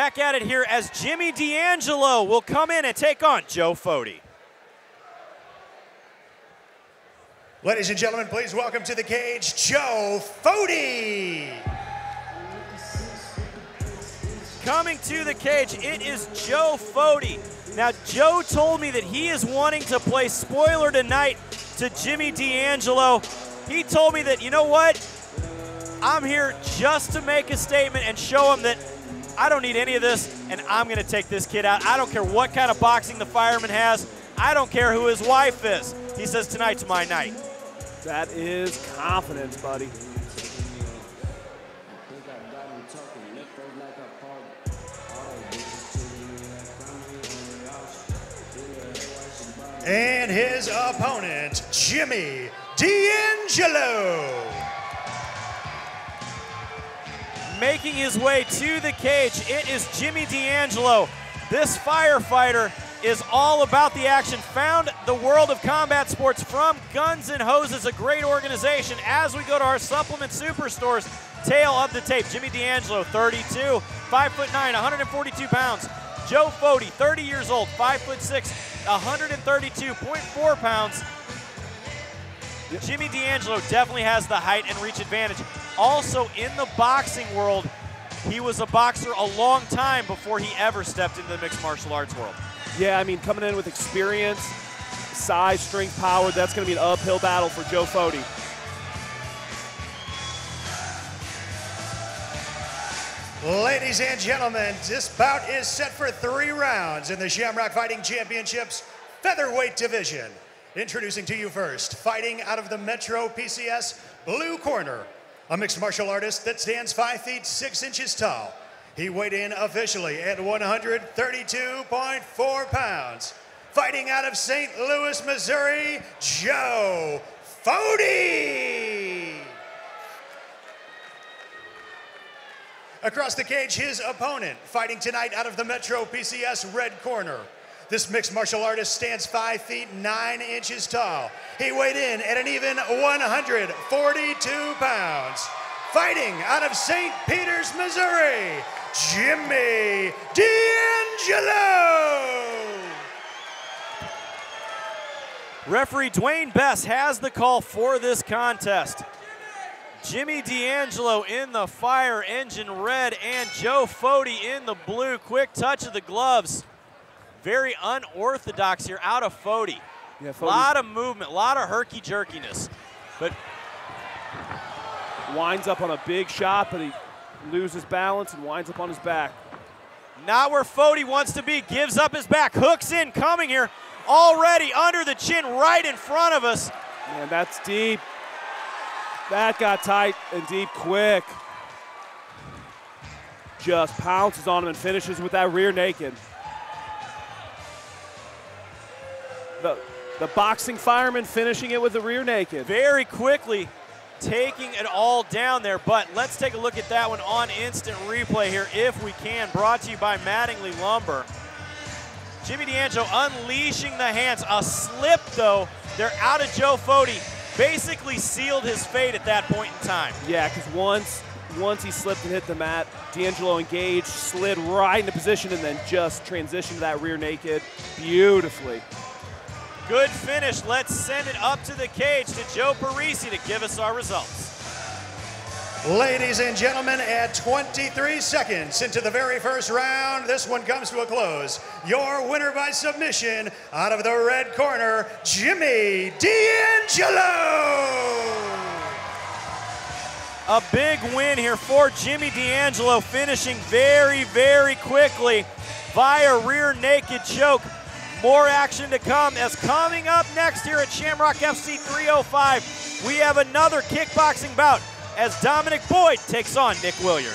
back at it here as Jimmy D'Angelo will come in and take on Joe Foti. Ladies and gentlemen, please welcome to the cage Joe Foti. Coming to the cage, it is Joe Foti. Now, Joe told me that he is wanting to play spoiler tonight to Jimmy D'Angelo. He told me that, you know what? I'm here just to make a statement and show him that I don't need any of this, and I'm going to take this kid out. I don't care what kind of boxing the fireman has. I don't care who his wife is. He says, tonight's my night. That is confidence, buddy. And his opponent, Jimmy D'Angelo. Making his way to the cage, it is Jimmy D'Angelo. This firefighter is all about the action. Found the world of combat sports from Guns and Hoses, a great organization. As we go to our supplement superstores, tale of the tape. Jimmy D'Angelo, 32, 5 foot 9, 142 pounds. Joe Foti, 30 years old, 5 foot 6, 132.4 pounds. Jimmy D'Angelo definitely has the height and reach advantage. Also in the boxing world, he was a boxer a long time before he ever stepped into the mixed martial arts world. Yeah, I mean, coming in with experience, size, strength, power, that's going to be an uphill battle for Joe Foti. Ladies and gentlemen, this bout is set for three rounds in the Shamrock Fighting Championships featherweight division. Introducing to you first, fighting out of the Metro PCS blue corner, a mixed martial artist that stands 5 feet 6 inches tall. He weighed in officially at 132.4 pounds. Fighting out of St. Louis, Missouri, Joe Foti. Across the cage, his opponent, fighting tonight out of the Metro PCS red corner. This mixed martial artist stands 5 feet 9 inches tall. He weighed in at an even 142 pounds. Fighting out of St. Peters, Missouri, Jimmy D'Angelo. Referee Dwayne Bess has the call for this contest. Jimmy D'Angelo in the fire engine red and Joe Foti in the blue. Quick touch of the gloves. Very unorthodox here out of Foti. Yeah, A lot of movement, a lot of herky jerkiness. But winds up on a big shot, but he loses balance and winds up on his back. not where Foti wants to be. Gives up his back. Hooks in, coming here. Already under the chin, right in front of us. Man, that's deep. That got tight and deep quick. Just pounces on him and finishes with that rear naked. The, boxing fireman finishing it with the rear naked. very quickly taking it all down there. But let's take a look at that one on instant replay here if we can. Brought to you by Mattingly Lumber. Jimmy D'Angelo unleashing the hands. A slip, though. They're out of Joe Foti. Basically sealed his fate at that point in time. Yeah, because once once he slipped and hit the mat, D'Angelo engaged, slid right into position, and then just transitioned to that rear naked beautifully. Good finish. Let's send it up to the cage to Joe Parisi to give us our results. Ladies and gentlemen, at 23 seconds into the very first round, this one comes to a close. Your winner by submission out of the red corner, Jimmy D'Angelo. A big win here for Jimmy D'Angelo, finishing very, very quickly via rear naked choke. More action to come as coming up next here at Shamrock FC 305, we have another kickboxing bout as Dominic Boyd takes on Nick Williard.